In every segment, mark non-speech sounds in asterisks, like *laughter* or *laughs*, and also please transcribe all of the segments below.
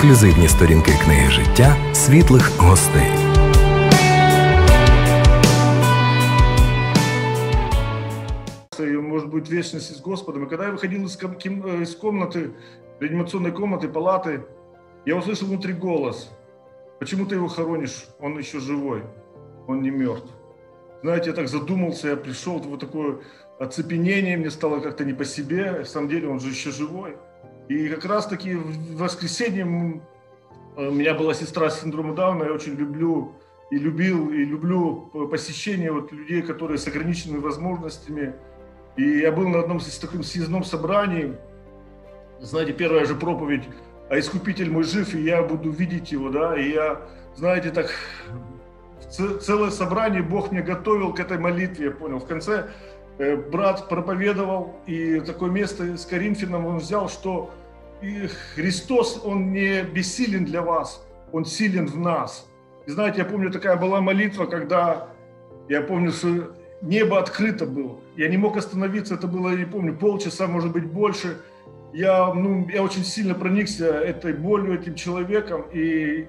ексклюзивні сторінки книги життя світлих гостей. может быть вечность с Господом. И когда я выходил из, э, из комнаты, реанимационной комнаты, палаты, я услышал внутри голос. Почему ты его хоронишь? Он еще живой, он не мертв. Знаете, я так задумался, я пришел в вот такое оцепенение, мне стало как-то не по себе. На самом деле он же еще живой. И как раз-таки в воскресенье э, у меня была сестра с синдромом Дауна, я очень люблю и любил, и люблю посещение вот людей, которые с ограниченными возможностями. И я был на одном таком съездном собрании, знаете, первая же проповедь, а Искупитель мой жив, и я буду видеть его, да, и я, знаете, так, целое собрание Бог мне готовил к этой молитве, я понял. В конце брат проповедовал, и такое место с Коринфяном он взял, что Христос, Он не бессилен для вас, Он силен в нас. И знаете, я помню, такая была молитва, когда, я помню, что небо открыто было. Я не мог остановиться, это было, я не помню, полчаса, может быть, больше. Я, ну, я очень сильно проникся этой болью, этим человеком, и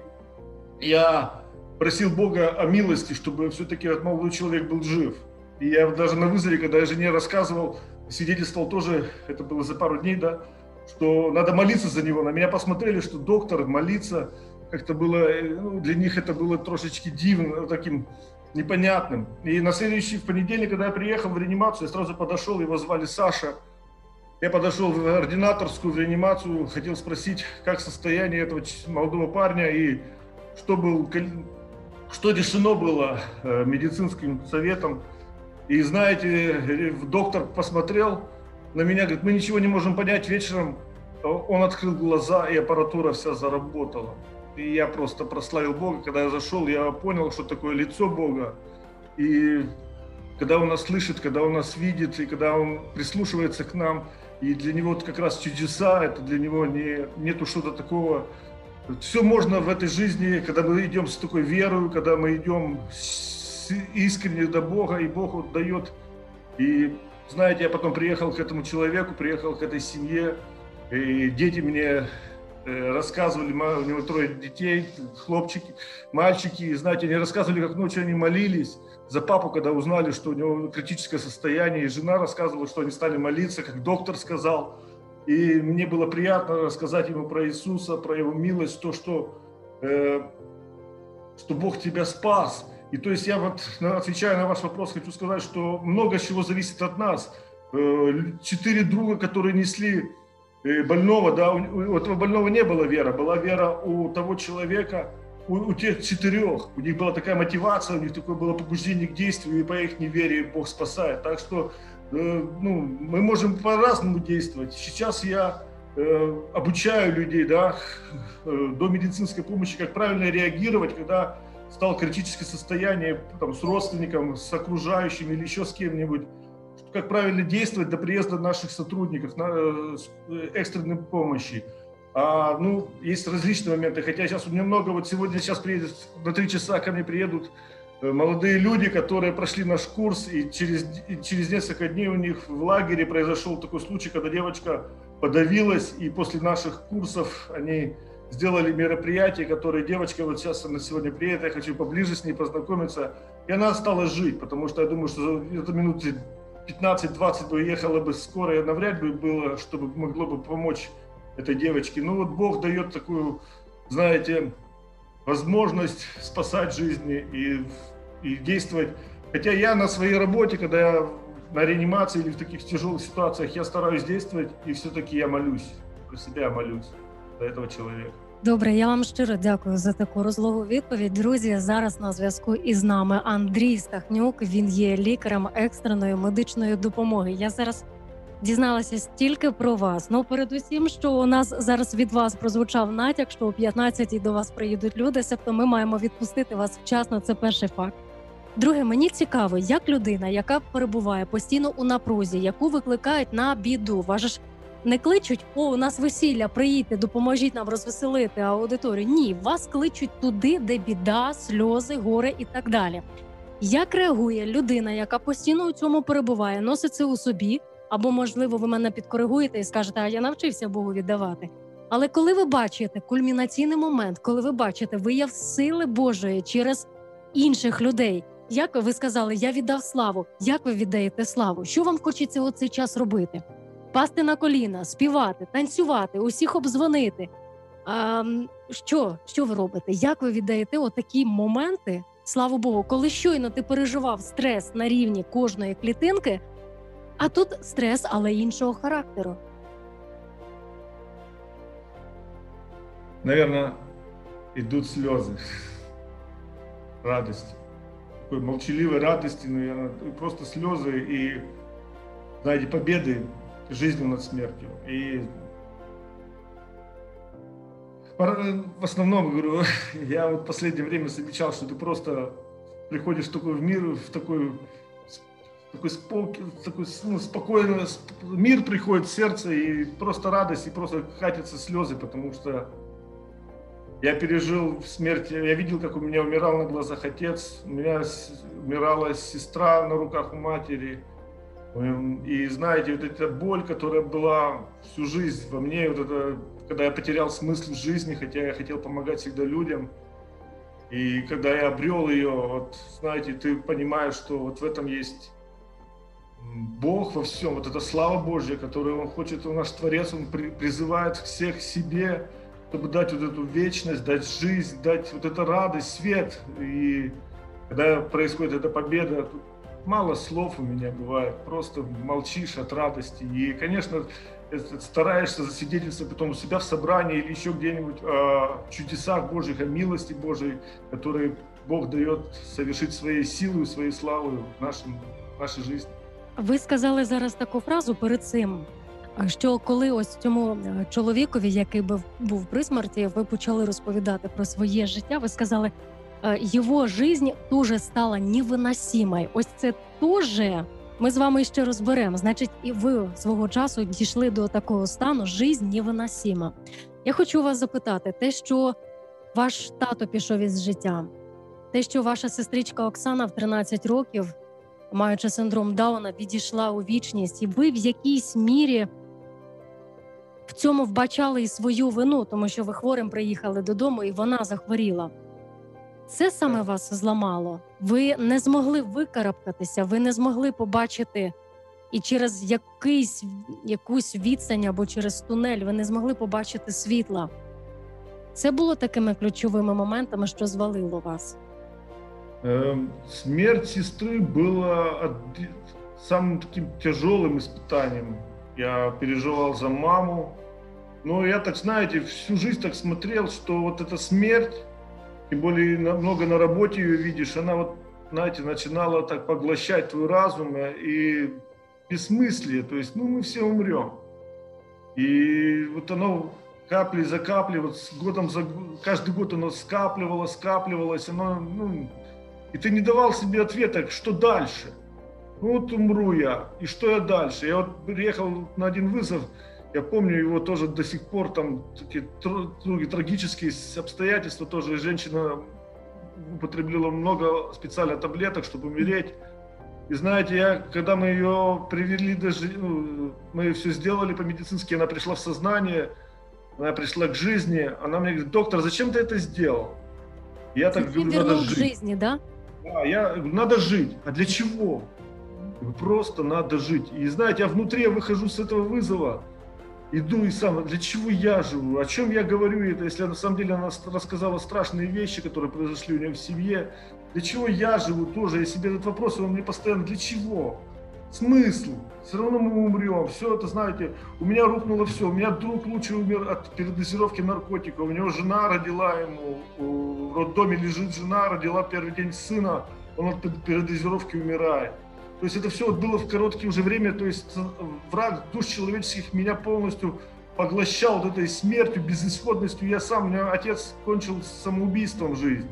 я просил Бога о милости, чтобы все-таки этот молодой человек был жив. И я даже на вызове, когда я жене рассказывал, свидетельствовал тоже, это было за пару дней, да, что надо молиться за него. На меня посмотрели, что доктор молиться, как-то было, э, ну, для них это было трошечки дивно, таким непонятным. И на следующий, в понедельник, когда я приехал в реанимацию, я сразу подошел, его звали Саша. Я подошел в ординаторскую в реанимацию, хотел спросить, как состояние этого молодого парня и что, был, что решено было э, медицинским советом. И знаете, доктор посмотрел, на меня, говорит, мы ничего не можем понять вечером. Он открыл глаза, и аппаратура вся заработала. И я просто прославил Бога. Когда я зашел, я понял, что такое лицо Бога. И когда Он нас слышит, когда Он нас видит, и когда Он прислушивается к нам, и для Него как раз чудеса, это для Него не, нету что-то такого. Все можно в этой жизни, когда мы идем с такой верой, когда мы идем искренне до Бога, и Бог вот дает. И знаете, я потом приехал к этому человеку, приехал к этой семье, и дети мне э, рассказывали, у него трое детей, хлопчики, мальчики, и знаете, они рассказывали, как ночью они молились за папу, когда узнали, что у него критическое состояние, и жена рассказывала, что они стали молиться, как доктор сказал, и мне было приятно рассказать ему про Иисуса, про его милость, то, что, э, что Бог тебя спас, и то есть я вот, отвечая на ваш вопрос, хочу сказать, что много чего зависит от нас. Э, четыре друга, которые несли э, больного, да, у этого больного не было вера, была вера у того человека, у, у тех четырех. У них была такая мотивация, у них такое было побуждение к действию, и по их неверии Бог спасает. Так что э, ну, мы можем по-разному действовать. Сейчас я обучаю людей да, до медицинской помощи, как правильно реагировать, когда стал критическое состояние там, с родственником, с окружающими или еще с кем-нибудь, как правильно действовать до приезда наших сотрудников на э, э, экстренной помощи. А, ну, есть различные моменты, хотя сейчас немного, вот сегодня сейчас приедет, на три часа ко мне приедут э, молодые люди, которые прошли наш курс, и через, и через несколько дней у них в лагере произошел такой случай, когда девочка подавилась, и после наших курсов они сделали мероприятие, которое девочка вот сейчас она сегодня приедет, я хочу поближе с ней познакомиться, и она стала жить, потому что я думаю, что это минуты 15-20 бы ехала бы скорая, навряд бы было, чтобы могло бы помочь этой девочке. Ну вот Бог дает такую, знаете, возможность спасать жизни и, и действовать. Хотя я на своей работе, когда я на реанимации или в таких тяжелых ситуациях, я стараюсь действовать, и все-таки я молюсь, про себя молюсь за этого человека. Добре, я вам щиро дякую за таку розлогу відповідь. Друзі, зараз на зв'язку із нами Андрій Стахнюк. Він є лікарем екстреної медичної допомоги. Я зараз дізналася стільки про вас. Ну, передусім, що у нас зараз від вас прозвучав натяк, що о 15-й до вас приїдуть люди. Себто ми маємо відпустити вас вчасно. Це перший факт. Друге, мені цікаво, як людина, яка перебуває постійно у напрузі, яку викликають на біду, важе не кличуть, о, у нас весілля, приїдьте, допоможіть нам розвеселити аудиторію. Ні, вас кличуть туди, де біда, сльози, горе і так далі. Як реагує людина, яка постійно у цьому перебуває, носить це у собі, або, можливо, ви мене підкоригуєте і скажете, а я навчився Богу віддавати. Але коли ви бачите кульмінаційний момент, коли ви бачите вияв сили Божої через інших людей, як ви сказали, я віддав славу. Як ви віддаєте славу? Що вам хочеться у цей час робити? Пасти на коліна, співати, танцювати, усіх обзвонити. А, Що Що ви робите? Як ви віддаєте отакі моменти? Слава Богу, коли щойно ти переживав стрес на рівні кожної клітинки, а тут стрес, але іншого характеру. Наверное, идут слезы радости. Такой молчаливой радости, наверное, просто слезы и, знаете, победы жизнью над смертью. И в основном, говорю, *laughs* я вот в последнее время замечал, что ты просто приходишь в такой мир, в такой такой, спок, такой ну, спокойный мир приходит в сердце и просто радость, и просто катятся слезы, потому что я пережил смерть, я видел, как у меня умирал на глазах отец, у меня умирала сестра на руках у матери, и знаете, вот эта боль, которая была всю жизнь во мне, вот это когда я потерял смысл жизни, хотя я хотел помогать всегда людям. И когда я обрел ее, вот, знаете, ты понимаешь, что вот в этом есть Бог во всем, вот эта слава Божья, которую Он хочет, Он наш Творец, Он при, призывает всех к себе, чтобы дать вот эту вечность, дать жизнь, дать вот эту радость, свет. И когда происходит эта победа, мало слов у меня бывает, просто молчишь от радости. И, конечно, стараешься засвидетельствовать потом у себя в собрании или еще где-нибудь о чудесах Божьих, о милости Божьей, которые Бог дает совершить своей силой, своей славой в, нашем, в нашей жизни. Ви сказали зараз таку фразу перед цим, що коли ось цьому чоловікові, який був був при смерті, ви почали розповідати про своє життя. Ви сказали, його жизнь дуже стала невиносимой. Ось це теж ми з вами ще розберемо. Значить, і ви свого часу дійшли до такого стану жизнь невиносима. Я хочу вас запитати: те, що ваш тато пішов із життя, те, що ваша сестричка Оксана в 13 років, маючи синдром Дауна, відійшла у вічність, і ви в якійсь мірі. В цьому вбачали і свою вину, тому що ви хворим приїхали додому, і вона захворіла. Це саме вас зламало. Ви не змогли викарабкатися, ви не змогли побачити і через якийсь якусь відстань або через тунель ви не змогли побачити світла. Це було такими ключовими моментами, що звалило вас. Эм, смерть сестры была самым таким тяжелым испытанием. Я переживал за маму. Но я так, знаете, всю жизнь так смотрел, что вот эта смерть, тем более много на работе ее видишь, она вот, знаете, начинала так поглощать твой разум и бессмыслие, то есть, ну, мы все умрем. И вот оно капли за каплей, вот с годом за каждый год оно скапливалось, скапливалось, оно, ну, и ты не давал себе ответа, что дальше. Ну вот умру я, и что я дальше? Я вот приехал на один вызов, я помню его тоже до сих пор, там такие трагические обстоятельства, тоже женщина употребила много специально таблеток, чтобы умереть. И знаете, я, когда мы ее привели, даже, ну, мы все сделали по-медицински, она пришла в сознание, она пришла к жизни, она мне говорит, доктор, зачем ты это сделал? Я так говорю, надо жить. жизни, да? Да, я надо жить. А для чего? Просто надо жить. И знаете, я внутри я выхожу с этого вызова, и сам, для чего я живу, о чем я говорю это, если на самом деле она рассказала страшные вещи, которые произошли у нее в семье, для чего я живу тоже, я себе этот вопрос, он мне постоянно, для чего? Смысл? Все равно мы умрем. Все это, знаете, у меня рухнуло все. У меня друг лучше умер от передозировки наркотиков. У него жена родила ему, в роддоме лежит жена, родила первый день сына, он от передозировки умирает. То есть это все было в короткое уже время, то есть враг душ человеческих меня полностью поглощал вот этой смертью, безысходностью. Я сам, у меня отец кончил самоубийством жизнь.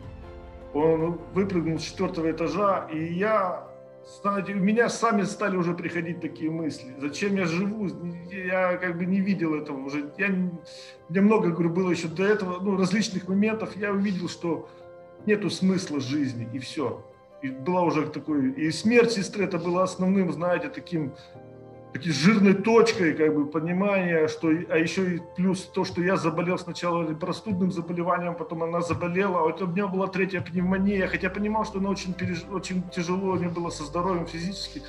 Он выпрыгнул с четвертого этажа, и я, знаете, у меня сами стали уже приходить такие мысли. Зачем я живу? Я как бы не видел этого уже. Я, мне много, говорю, было еще до этого, ну, различных моментов. Я увидел, что нету смысла жизни, и все. И была уже такой... И смерть сестры это было основным, знаете, таким такой жирной точкой, как бы, понимания, что, а еще и плюс то, что я заболел сначала простудным заболеванием, потом она заболела, а вот у меня была третья пневмония, хотя я понимал, что она очень, переж... очень тяжело мне было со здоровьем физически,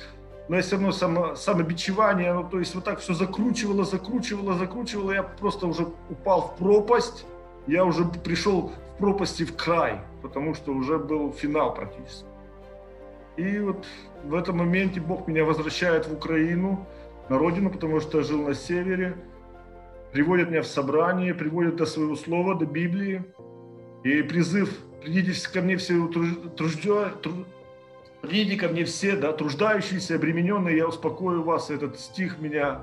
но я все равно само, самобичевание, ну, то есть вот так все закручивало, закручивало, закручивало, я просто уже упал в пропасть, я уже пришел в пропасти в край, потому что уже был финал практически. И вот в этом моменте Бог меня возвращает в Украину, на родину, потому что я жил на севере, приводит меня в собрание, приводит до своего слова, до Библии. И призыв «Придите ко мне все труждё, труд... Придите ко мне все, да, труждающиеся, обремененные, я успокою вас». Этот стих меня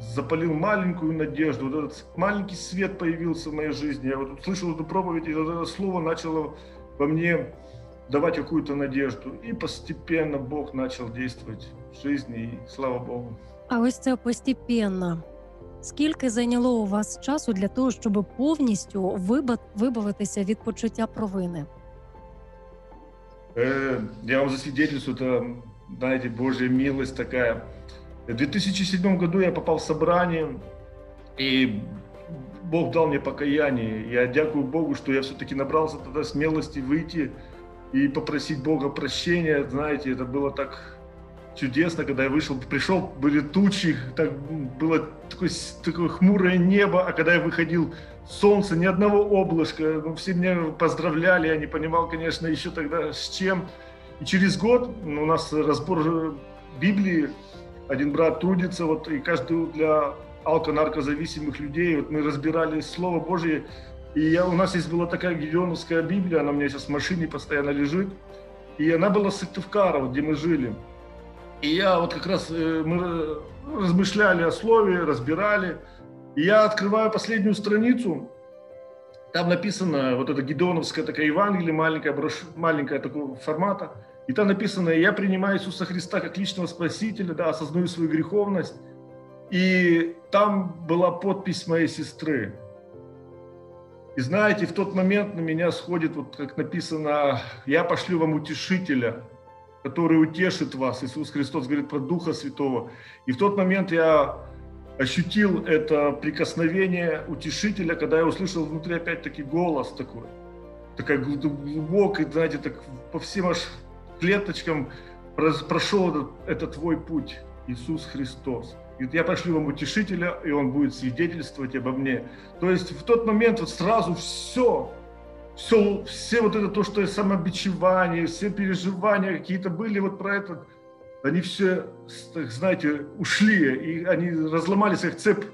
запалил маленькую надежду, вот этот маленький свет появился в моей жизни. Я вот услышал эту проповедь, и вот это слово начало во мне давать какую-то надежду. И постепенно Бог начал действовать в жизни, и слава Богу. А ось це постепенно. Скільки зайняло у вас часу для того, щоб повністю вибавитися від почуття провини? Э, я вам засвидетельствую, это, знаете, Божья милость такая. В 2007 году я попал в собрание, и Бог дал мне покаяние. Я дякую Богу, что я все-таки набрался тогда смелости выйти и попросить Бога прощения. Знаете, это было так чудесно, когда я вышел, пришел, были тучи, так было такое, такое хмурое небо, а когда я выходил, солнце, ни одного облачка, ну, все меня поздравляли, я не понимал, конечно, еще тогда с чем. И через год у нас разбор Библии, один брат трудится, вот, и каждый для алко-наркозависимых людей, вот мы разбирали Слово Божье, и я, у нас есть была такая Гедеоновская Библия, она у меня сейчас в машине постоянно лежит, и она была с Сыктывкара, вот, где мы жили. И я вот как раз, э, мы размышляли о слове, разбирали. И я открываю последнюю страницу, там написано, вот это Гедеоновская такая Евангелие, маленькая, брош... маленькая такого формата. И там написано, я принимаю Иисуса Христа как личного Спасителя, да, осознаю свою греховность. И там была подпись моей сестры. И знаете, в тот момент на меня сходит, вот как написано, я пошлю вам утешителя, который утешит вас. Иисус Христос говорит про Духа Святого. И в тот момент я ощутил это прикосновение утешителя, когда я услышал внутри опять-таки голос такой. Такая глубокая, знаете, так по всем аж клеточкам прошел этот, это твой путь, Иисус Христос. Я пошлю вам утешителя, и он будет свидетельствовать обо мне. То есть в тот момент вот сразу все, все, все вот это то, что самобичевание, все переживания какие-то были вот про это, они все, так, знаете, ушли, и они разломались, их цепь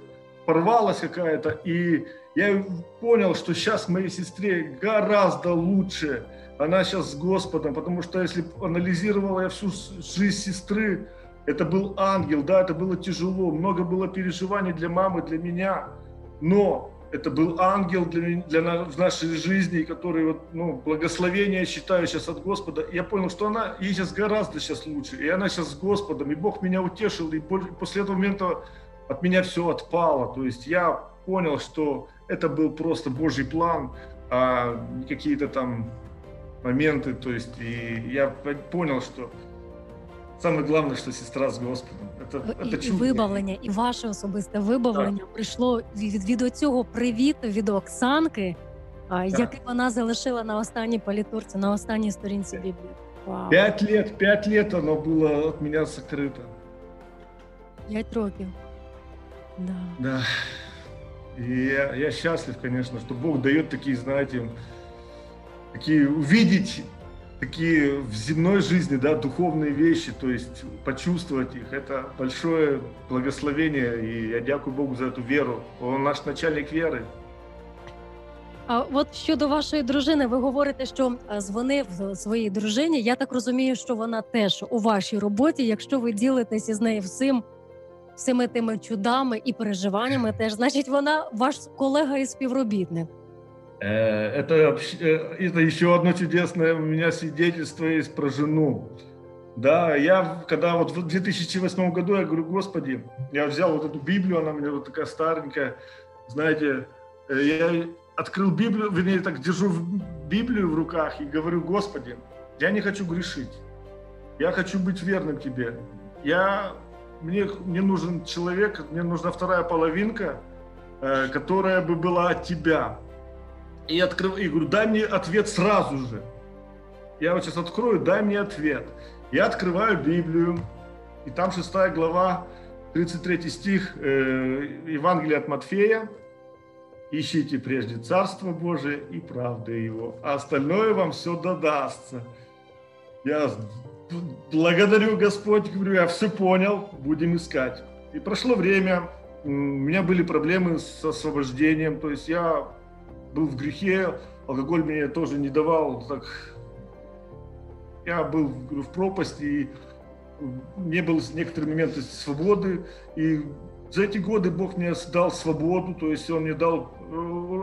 порвалась какая-то, и я понял, что сейчас моей сестре гораздо лучше, она сейчас с Господом, потому что если анализировала я всю жизнь сестры, это был ангел, да, это было тяжело, много было переживаний для мамы, для меня, но это был ангел для, для в нашей жизни, который вот, ну, благословение, считаю, сейчас от Господа. я понял, что она, ей сейчас гораздо сейчас лучше, и она сейчас с Господом, и Бог меня утешил, и после этого момента от меня все отпало. То есть я понял, что это был просто Божий план, а какие-то там моменты. То есть и я понял, что Саме головне, що сестра з Господом. Це, і, це і вибавлення, і ваше особисте вибавлення так. прийшло від від цього привіту від Оксанки, так. який вона залишила на останній політурці, на останній сторінці Біблії. Вау. П'ять лет, п'ять лет воно було від мене закрито. П'ять років. Да. Да. И я, я счастлив, конечно, что Бог дает такие, знаете, такие увидеть такие в земной жизни, да, духовные вещи, то есть почувствовать их, это большое благословение, и я дякую Богу за эту веру. Он наш начальник віри. А от щодо вашої дружини, ви говорите, що дзвонив своїй дружині. Я так розумію, що вона теж у вашій роботі. Якщо ви ділитеся з нею всім, всіми тими чудами і переживаннями, теж значить вона ваш колега і співробітник. Э, это, э, это еще одно чудесное у меня свидетельство есть про жену. Да, я, когда вот в 2008 году, я говорю, Господи, я взял вот эту Библию, она у меня вот такая старенькая, знаете, э, я открыл Библию, вернее, так держу Библию в руках и говорю, Господи, я не хочу грешить, я хочу быть верным Тебе. Я мне, мне нужен человек, мне нужна вторая половинка, которая бы была от тебя. И, открыв, и говорю, дай мне ответ сразу же. Я вот сейчас открою, дай мне ответ. Я открываю Библию, и там шестая глава, 33 стих э, Евангелия от Матфея. Ищите прежде Царство Божие и правды Его, а остальное вам все додастся. Я благодарю Господь, говорю, я все понял, будем искать. И прошло время, у меня были проблемы с освобождением, то есть я был в грехе, алкоголь мне тоже не давал, так я был в пропасти, и не было в некоторые моменты свободы, и за эти годы Бог мне дал свободу, то есть Он мне дал, э,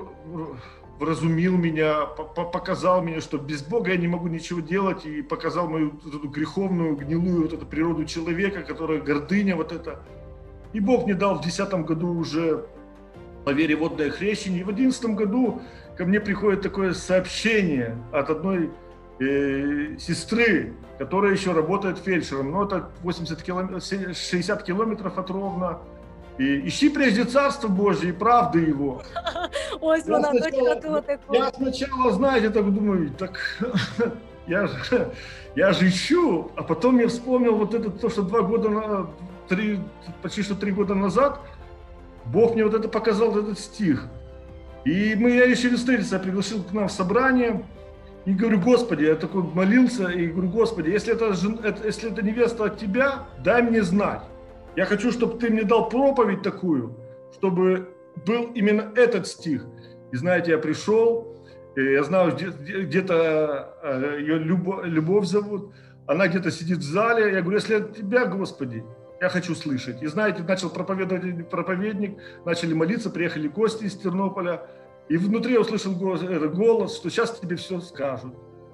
вразумил меня, показал мне, что без Бога я не могу ничего делать, и показал мою эту греховную, гнилую вот эту природу человека, которая гордыня вот это. И Бог мне дал в десятом году уже по вере водное хрещение. И в одиннадцатом году ко мне приходит такое сообщение от одной э, сестры, которая еще работает фельдшером. Ну, это 80 километров, 60 километров от Ровно. И ищи прежде Царство Божье и правды Его. *laughs* Ось я сначала, Я сначала, знаете, так думаю, так *laughs* я же, *laughs* я же ищу, а потом я вспомнил вот это, то, что два года, на, три, почти что три года назад Бог мне вот это показал, этот стих. И мы, я решили встретиться, я пригласил к нам в собрание, и говорю, Господи, я такой молился, и говорю, Господи, если это, если это невеста от Тебя, дай мне знать. Я хочу, чтобы Ты мне дал проповедь такую, чтобы был именно этот стих. И знаете, я пришел, я знаю, где-то э, ее Любовь зовут, она где-то сидит в зале, я говорю, если от Тебя, Господи, я хочу слышать. И знаете, начал проповедовать проповедник, начали молиться, приехали гости из Тернополя, и внутри я услышал голос, голос, что сейчас тебе все скажут.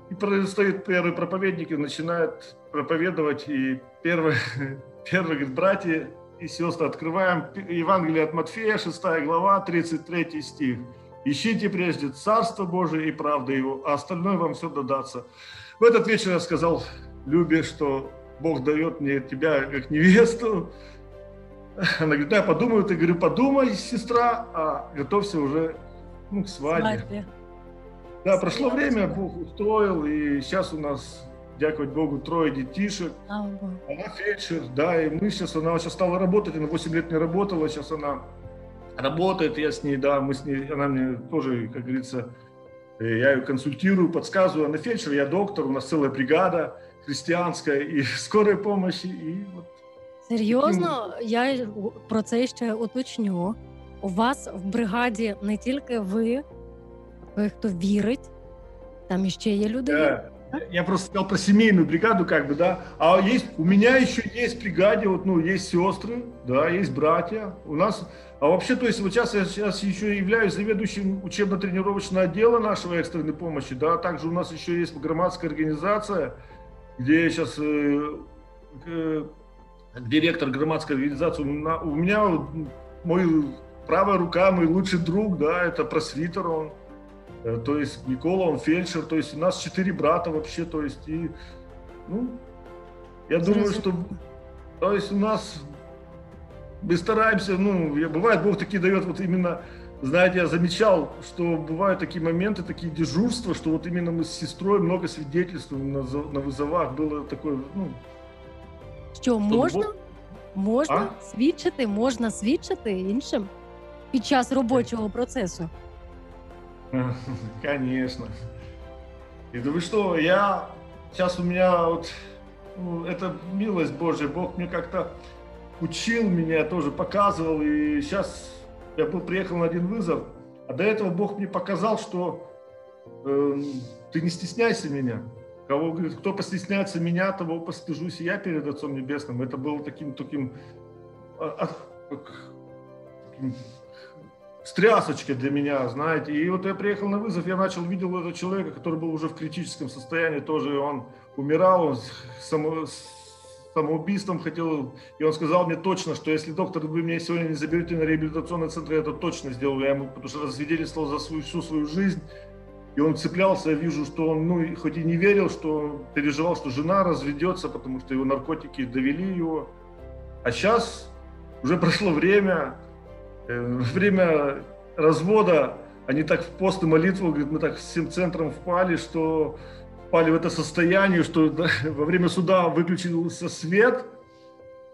И стоит первый проповедник и начинает проповедовать. И первый, *laughs* первый говорит, братья и сестры, открываем Евангелие от Матфея, 6 глава, 33 стих. Ищите прежде Царство Божие и правды Его, а остальное вам все дадаться. В этот вечер я сказал Любе, что Бог дает мне тебя как невесту. Она говорит, да, я подумаю. Ты говорю, подумай, сестра, а готовься уже ну, к свадьбе. свадьбе. Да, прошло время, Бог устроил, и сейчас у нас, дякую Богу, трое детишек. Она фельдшер, да, и мы сейчас, она сейчас стала работать, она 8 лет не работала, сейчас она работает, я с ней, да, мы с ней, она мне тоже, как говорится, э, я ее консультирую, подсказываю, она фельдшер, я доктор, у нас целая бригада христианская и скорой *laughs* помощи, и вот. Серйозно, я про це ще уточню. у вас в бригаді не тільки ви, той, хто вірить, там іще є люди. Да. Я просто сказал про семейную бригаду, как бы, да. А есть, у меня еще есть в бригаде, вот, ну, есть сестры, да, есть братья. У нас, а вообще, то есть, вот сейчас я сейчас еще являюсь заведующим учебно-тренировочного отдела нашего экстренной помощи, да. Также у нас еще есть громадская организация, где я сейчас э, директор громадской организации. У меня мой правая рука, мой лучший друг, да, это просвитер он. Э, то есть Никола, он фельдшер, то есть у нас четыре брата вообще, то есть и, ну, я думаю, что, то есть у нас, мы стараемся, ну, бывает, Бог такие дает вот именно, знаете, я замечал, что бывают такие моменты, такие дежурства, что вот именно мы с сестрой много свидетельствуем на, на вызовах, было такое, ну... Що, можна? Бог... Можна а? свідчити, можна свідчити іншим? під час робочого процесу? *laughs* Конечно. И да вы что, я сейчас у меня вот ну, это милость Божья, Бог мне как-то учил меня, тоже показывал, и сейчас я был, приехал на один вызов, а до этого Бог мне показал, что э, ты не стесняйся меня. Кого, говорит, кто постесняется меня, того постыжусь я перед Отцом Небесным. Это было таким, таким, а, а, таким стрясочка для меня, знаете. И вот я приехал на вызов, я начал, видел этого человека, который был уже в критическом состоянии, тоже он умирал, он само, самоубийством хотел, и он сказал мне точно, что если доктор, вы меня сегодня не заберете на реабилитационный центр, я это точно сделаю, я ему, потому что засвидетельствовал за свою, всю свою жизнь, и он цеплялся, я вижу, что он, ну, хоть и не верил, что переживал, что жена разведется, потому что его наркотики довели его. А сейчас уже прошло время, э, время развода, они так в пост и молитву, говорит, мы так всем центром впали, что впали в это состояние, что *laughs* во время суда выключился свет,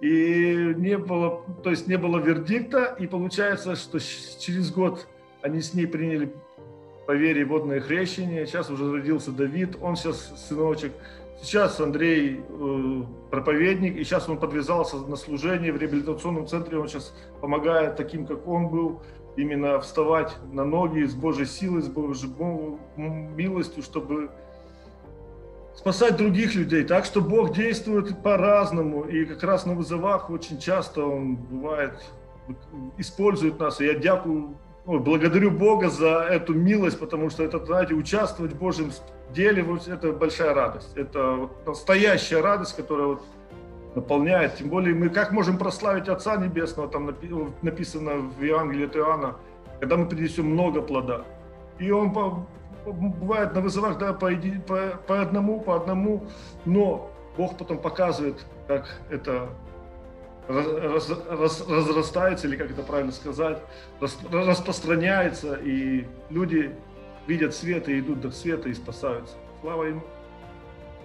и не было, то есть не было вердикта, и получается, что через год они с ней приняли по вере водное хрещение, сейчас уже родился Давид, он сейчас сыночек, сейчас Андрей э, проповедник, и сейчас он подвязался на служение в реабилитационном центре, он сейчас помогает таким, как он был, именно вставать на ноги с Божьей силой, с Божьей милостью, чтобы спасать других людей. Так что Бог действует по-разному. И как раз на вызовах очень часто Он бывает, использует нас. И я дякую, ну, благодарю Бога за эту милость, потому что это, знаете, участвовать в Божьем деле, это большая радость. Это вот настоящая радость, которая вот наполняет. Тем более мы как можем прославить Отца Небесного, там написано в Евангелии от Иоанна, когда мы принесем много плода. И он бывает на вызовах, да, по, по, по одному, по одному, но Бог потом показывает, как это раз, раз, разрастается, или как это правильно сказать, рас, распространяется, и люди видят свет и идут до света и спасаются. Слава Ему!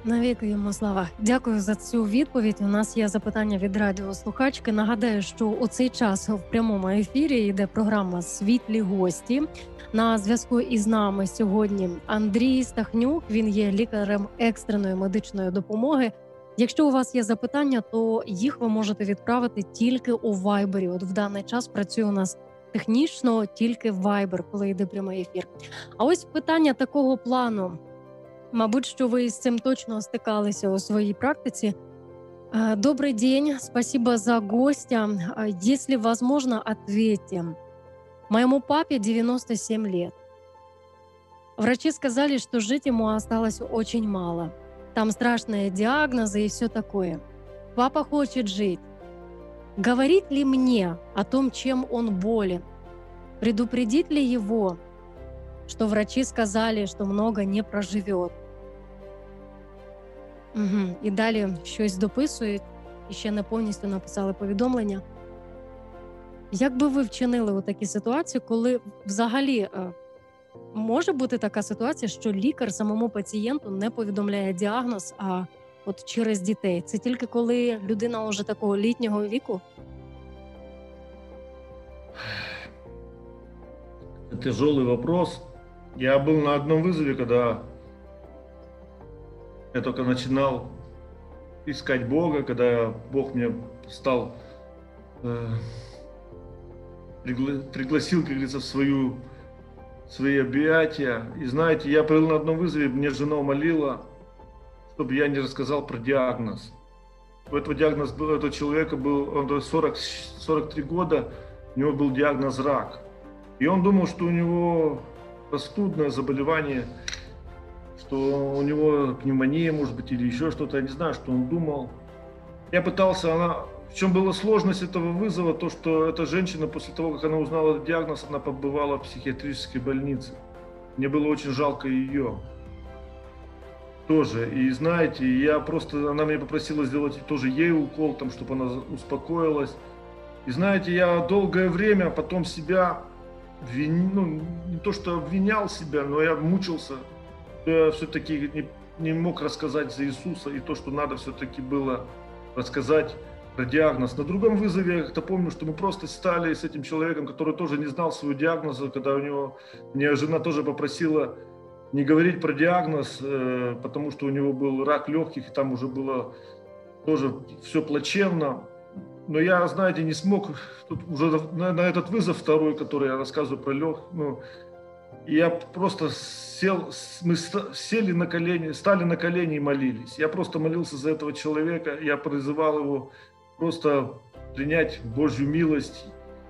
Навіки йому слава. Дякую за цю відповідь. У нас є запитання від радіослухачки. Нагадаю, що у цей час в прямому ефірі йде програма Світлі гості. На зв'язку із нами сьогодні Андрій Стахнюк. Він є лікарем екстреної медичної допомоги. Якщо у вас є запитання, то їх ви можете відправити тільки у Вайбері. От в даний час працює у нас технічно тільки Viber, коли йде прямий ефір. А ось питання такого плану. Мабуть, що ви з цим точно стикалися у своїй практиці. Добрый день, спасибо за гостя. Если возможно, ответьте. Моему папе 97 лет. Врачи сказали, что жить ему осталось очень мало. Там страшные диагнозы и все такое. Папа хочет жить. Говорит ли мне о том, чем он болен? Предупредит ли его что врачи сказали, что много не проживет. Угу. І далі щось дописують, і ще не повністю написали повідомлення. Як би ви вчинили у такій ситуації, коли взагалі е, може бути така ситуація, що лікар самому пацієнту не повідомляє діагноз, а от через дітей? Це тільки коли людина вже такого літнього віку? Тяжелый вопрос. Я был на одном вызове, когда я только начинал искать Бога, когда Бог мне стал э, пригла- пригласил, как говорится, в свою свои объятия. И знаете, я был на одном вызове, мне жена молила, чтобы я не рассказал про диагноз. У этого диагноз был, этого человека был, он 40, 43 года, у него был диагноз рак. И он думал, что у него простудное заболевание, что у него пневмония, может быть, или еще что-то, я не знаю, что он думал. Я пытался, она, в чем была сложность этого вызова, то, что эта женщина после того, как она узнала диагноз, она побывала в психиатрической больнице. Мне было очень жалко ее тоже. И знаете, я просто, она меня попросила сделать тоже ей укол, там, чтобы она успокоилась. И знаете, я долгое время потом себя вин, ну, не то что обвинял себя, но я мучился. Все-таки не, не мог рассказать за Иисуса и то, что надо все-таки было рассказать про диагноз. На другом вызове я как-то помню, что мы просто стали с этим человеком, который тоже не знал свою диагноз, когда у него, меня жена тоже попросила не говорить про диагноз, э, потому что у него был рак легких, и там уже было тоже все плачевно но я, знаете, не смог, тут уже на, на этот вызов второй, который я рассказываю про Лех, ну, я просто сел, мы сели на колени, стали на колени и молились. Я просто молился за этого человека, я призывал его просто принять Божью милость.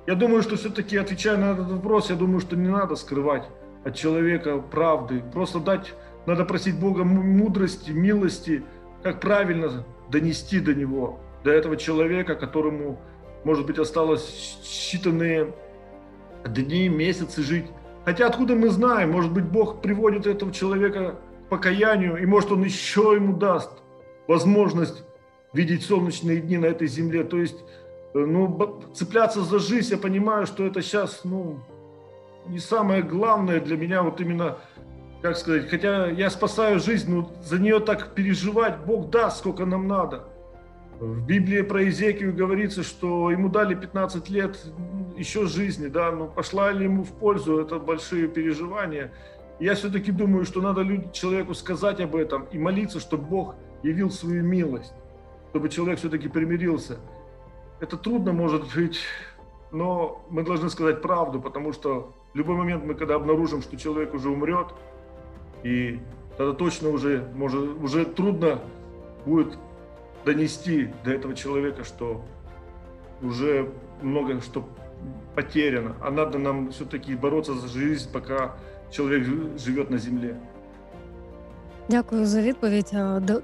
Я думаю, что все-таки, отвечая на этот вопрос, я думаю, что не надо скрывать от человека правды. Просто дать, надо просить Бога мудрости, милости, как правильно донести до него до этого человека, которому, может быть, осталось считанные дни, месяцы жить. Хотя откуда мы знаем, может быть, Бог приводит этого человека к покаянию, и может Он еще ему даст возможность видеть солнечные дни на этой земле. То есть Э, ну, цепляться за жизнь, я понимаю, что это сейчас, ну, не самое главное для меня, вот именно, как сказать, хотя я спасаю жизнь, но за нее так переживать Бог даст, сколько нам надо. В Библии про Изекию говорится, что ему дали 15 лет еще жизни, да, но пошла ли ему в пользу, это большие переживания. Я все-таки думаю, что надо человеку сказать об этом и молиться, чтобы Бог явил свою милость, чтобы человек все-таки примирился. Это трудно, может быть, но мы должны сказать правду, потому что в любой момент мы, когда обнаружим, что человек уже умрет, и тогда точно уже, может, уже трудно будет донести до этого человека, что уже много что потеряно, а надо нам все-таки бороться за жизнь, пока человек живет на земле. Дякую за відповідь.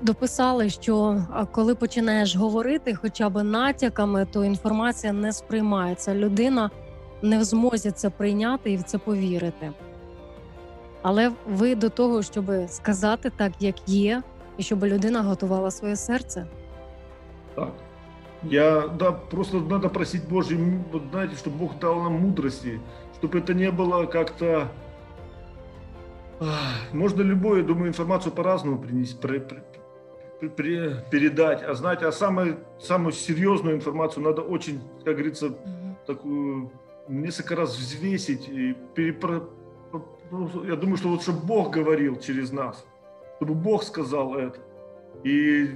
Дописали, що коли починаєш говорити, хоча б натяками, то інформація не сприймається. Людина не в змозі це прийняти і в це повірити. Але ви до того, щоб сказати так, як є, і щоб людина готувала своє серце. Так. Я, да, просто надо просить Божьей, вот знаете, чтобы Бог дал нам мудрости, чтобы это не было как-то... Можно любую, я думаю, информацию по-разному принести, при, при, при, передать, а знаете, а самую, самую серьезную информацию надо очень, как говорится, такую несколько раз взвесить и перепро... Я думаю, что вот чтобы Бог говорил через нас, чтобы Бог сказал это. И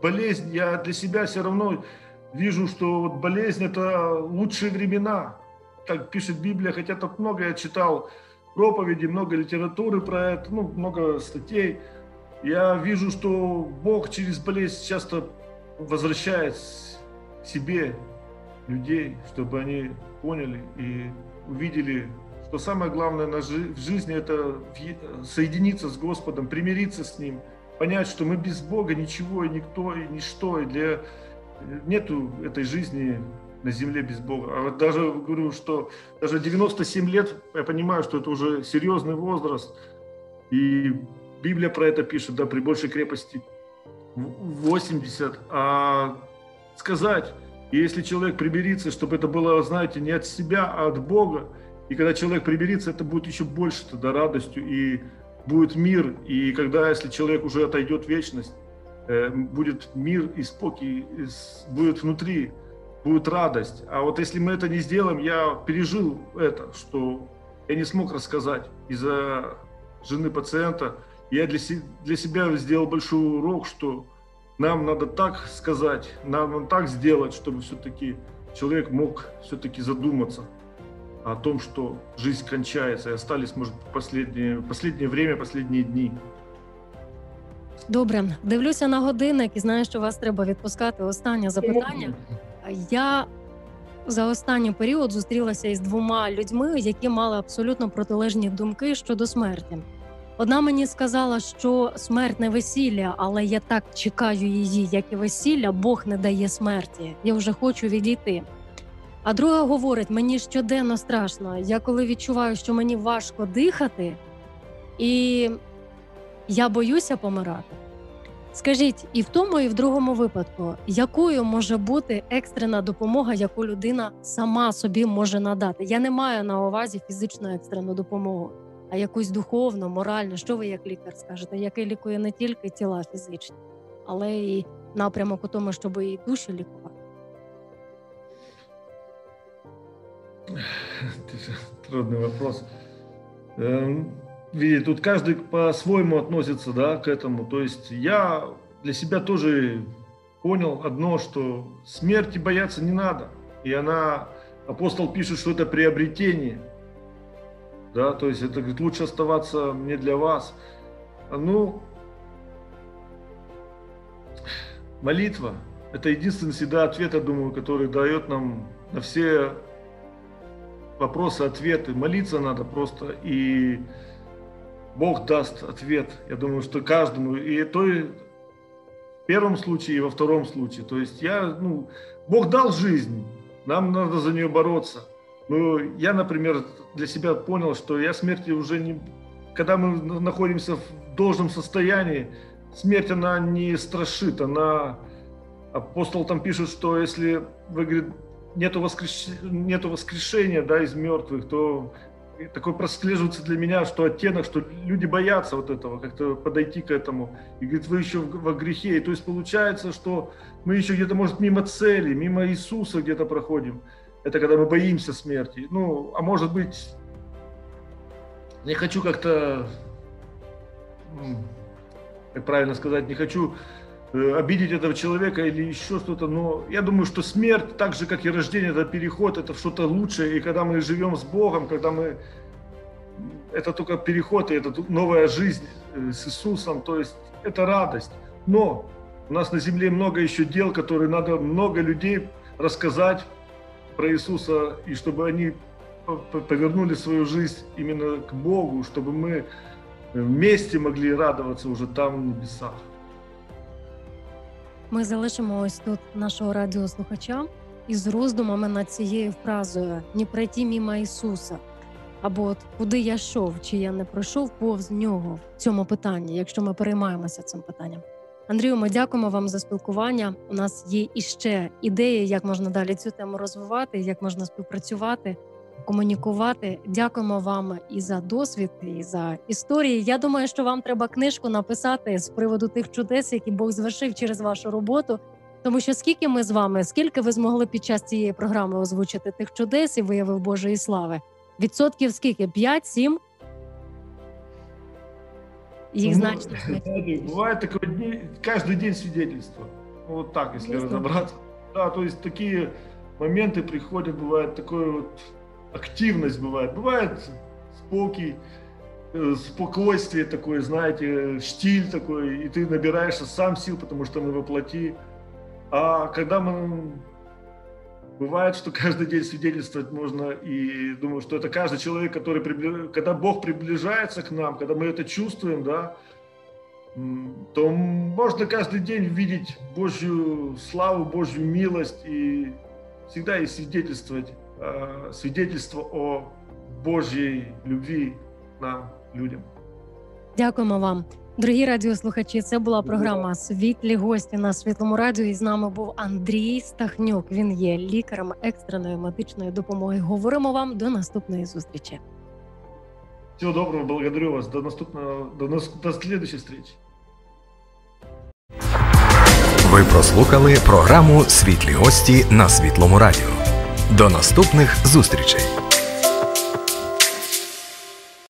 болезнь, я для себя все равно вижу, что вот болезнь это лучшие времена, как пишет Библия, хотя тут много я читал проповеди, много литературы про это, ну, много статей. Я вижу, что Бог через болезнь часто возвращает себе людей, чтобы они поняли и увидели, что самое главное в жизни это соединиться с Господом, примириться с Ним, понять, что мы без Бога ничего и никто и ничто, и для нету этой жизни на земле без Бога. А вот даже говорю, что даже 97 лет, я понимаю, что это уже серьезный возраст, и Библия про это пишет, да, при большей крепости 80, а сказать, если человек приберится, чтобы это было, знаете, не от себя, а от Бога, и когда человек приберится, это будет еще больше тогда радостью, и будет мир, и когда, если человек уже отойдет в вечность, будет мир и спокой, будет внутри, будет радость. А вот если мы это не сделаем, я пережил это, что я не смог рассказать из-за жены пациента. Я для, для себя сделал большой урок, что нам надо так сказать, нам надо так сделать, чтобы все-таки человек мог все-таки задуматься о том, что жизнь кончается, и остались, может, последнее, последнее время, последние дни. Добре, дивлюся на годинник і знаю, що вас треба відпускати. Останнє запитання. Я за останній період зустрілася із двома людьми, які мали абсолютно протилежні думки щодо смерті. Одна мені сказала, що смерть не весілля, але я так чекаю її, як і весілля, Бог не дає смерті. Я вже хочу відійти. А друга говорить: мені щоденно страшно. Я коли відчуваю, що мені важко дихати, і я боюся помирати. Скажіть, і в тому, і в другому випадку, якою може бути екстрена допомога, яку людина сама собі може надати? Я не маю на увазі фізичну екстрену допомогу, а якусь духовну, моральну. Що ви як лікар скажете, який лікує не тільки тіла фізичні, але й напрямок у тому, щоб і душі лікувати? Трудный вопрос. Эм, видите, тут каждый по-своему относится да, к этому. То есть я для себя тоже понял одно, что смерти бояться не надо. И она, апостол пишет, что это приобретение. Да, то есть это говорит, лучше оставаться мне для вас. Ну, молитва – это единственный всегда ответ, я думаю, который дает нам на все вопросы, ответы. Молиться надо просто, и Бог даст ответ. Я думаю, что каждому, и то и в первом случае, и во втором случае. То есть я, ну, Бог дал жизнь, нам надо за нее бороться. Но я, например, для себя понял, что я смерти уже не... Когда мы находимся в должном состоянии, смерть, она не страшит, она... Апостол там пишет, что если вы, говорит, нету, воскреш... нету воскрешения да, из мертвых, то такой прослеживается для меня, что оттенок, что люди боятся вот этого, как-то подойти к этому. И говорит, вы еще во грехе. И то есть получается, что мы еще где-то, может, мимо цели, мимо Иисуса где-то проходим. Это когда мы боимся смерти. Ну, а может быть, не хочу как-то, как правильно сказать, не хочу обидеть этого человека или еще что-то, но я думаю, что смерть, так же, как и рождение, это переход, это что-то лучшее, и когда мы живем с Богом, когда мы, это только переход, и это новая жизнь э, с Иисусом, то есть это радость. Но у нас на земле много еще дел, которые надо много людей рассказать про Иисуса, и чтобы они повернули свою жизнь именно к Богу, чтобы мы вместе могли радоваться уже там, в небесах. Ми залишимо ось тут нашого радіослухача із роздумами над цією фразою «Не пройти мимо Ісуса. Або от куди я йшов, чи я не пройшов повз нього в цьому питанні, якщо ми переймаємося цим питанням. Андрію, ми дякуємо вам за спілкування. У нас є іще ідеї, як можна далі цю тему розвивати, як можна співпрацювати комунікувати. Дякуємо вам і за досвід, і за історії. Я думаю, що вам треба книжку написати з приводу тих чудес, які Бог звершив через вашу роботу. Тому що скільки ми з вами, скільки ви змогли під час цієї програми озвучити тих чудес і виявив Божої слави? Відсотків скільки? П'ять, сім? Их ну, значно. *laughs* Бывает такое дни, каждый день свидетельства. Вот так, если Есть разобраться. Да, то есть такие моменты приходят, бывает такое вот активность бывает. Бывает спокой, э, спокойствие такое, знаете, штиль такой, и ты набираешься сам сил, потому что мы воплоти. А когда мы Бывает, что каждый день свидетельствовать можно, и думаю, что это каждый человек, который, прибли... когда Бог приближается к нам, когда мы это чувствуем, да, то можно каждый день видеть Божью славу, Божью милость, и всегда и свидетельствовать свидетельство о Божій любві нам, людям. Дякуємо вам, дорогі радіослухачі. Це була програма Світлі гості на світлому радіо. І з нами був Андрій Стахнюк. Він є лікарем екстреної медичної допомоги. Говоримо вам до наступної зустрічі. Всього доброго, благодарю вас. До наступного до, до следующей встречи. Ви прослухали програму Світлі гості на світлому радіо. До наступних зустрічей!